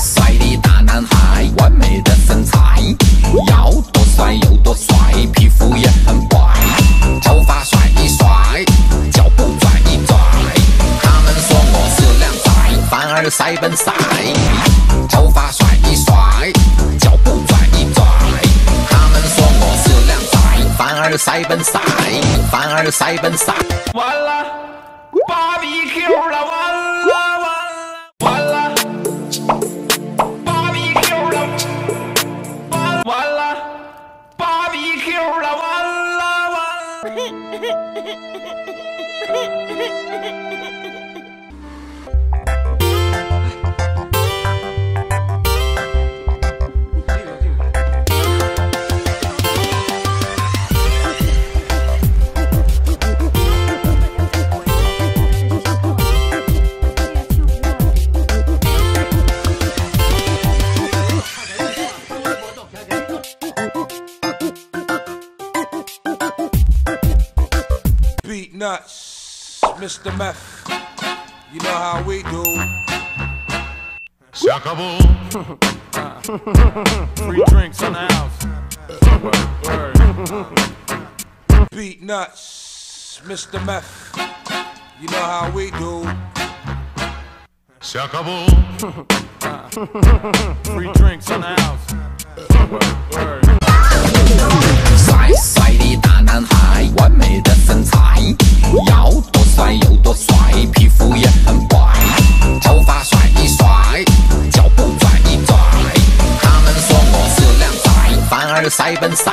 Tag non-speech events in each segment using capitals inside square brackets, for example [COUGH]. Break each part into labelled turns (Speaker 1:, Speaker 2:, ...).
Speaker 1: 帅的大男孩，完美的身材，要多帅有多帅，皮肤也很白，头发甩一甩，脚步拽一拽。他们说我是靓仔，凡尔赛本赛，头发甩一甩，脚步拽一拽。他们说我是靓仔，凡尔赛本赛，凡尔赛本赛。
Speaker 2: 完了，BBQ，了完了
Speaker 3: nuts, Mr. Meth. You know how we do.
Speaker 4: Se. [LAUGHS]
Speaker 2: Free drinks on the house.
Speaker 3: Beat nuts, Mr. Meth. You know how we do.
Speaker 4: Se. [LAUGHS]
Speaker 2: Free drinks on the house.
Speaker 1: Word, word. 男孩，完美的身材，要多帅有多帅，皮肤也很白，头发甩一甩，脚步拽一拽。他们说我是靓仔，凡尔赛本赛，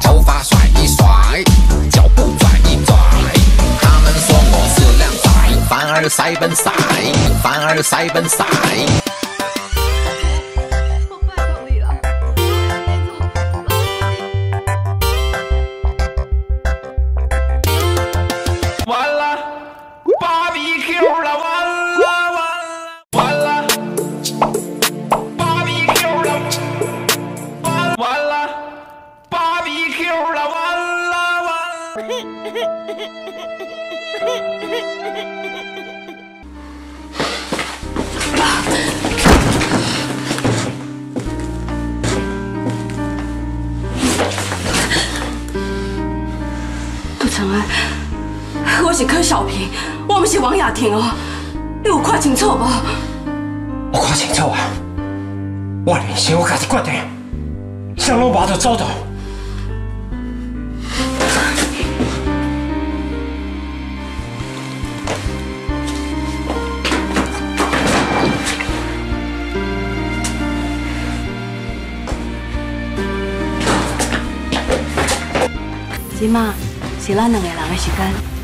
Speaker 1: 头发甩一甩，脚步拽一拽。他们说我是靓仔，凡尔赛本赛，凡尔赛本赛。
Speaker 2: ，BBQ 了，完了完了完了
Speaker 5: 我是柯小平，我不是王雅婷哦，你有看清楚无？
Speaker 6: 我看清楚啊！我人生我家己决定，想拢无就走倒。
Speaker 5: 即马是咱两个人的时间。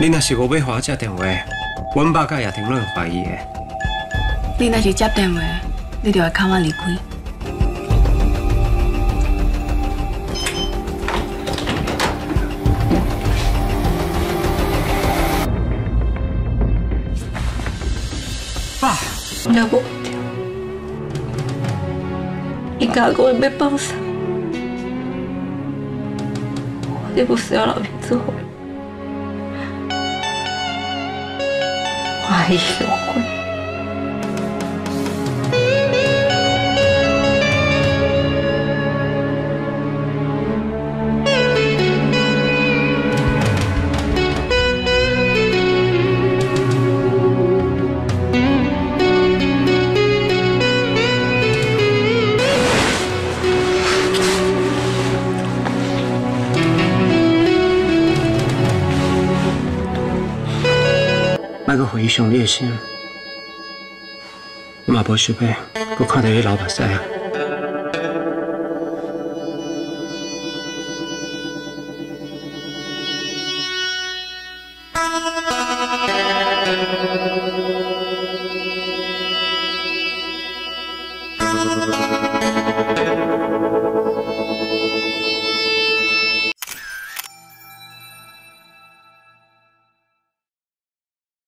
Speaker 6: 你若是吴美华接电话，阮爸甲叶婷拢会怀疑的。
Speaker 5: 你若是接电话，你就会看我离开。
Speaker 6: 爸，
Speaker 5: 若无对，伊甲我要放啥？我就不需要老皮之后，哎呦，滚。
Speaker 6: 那个回想你的心，我嘛无想要搁看到你流目屎啊！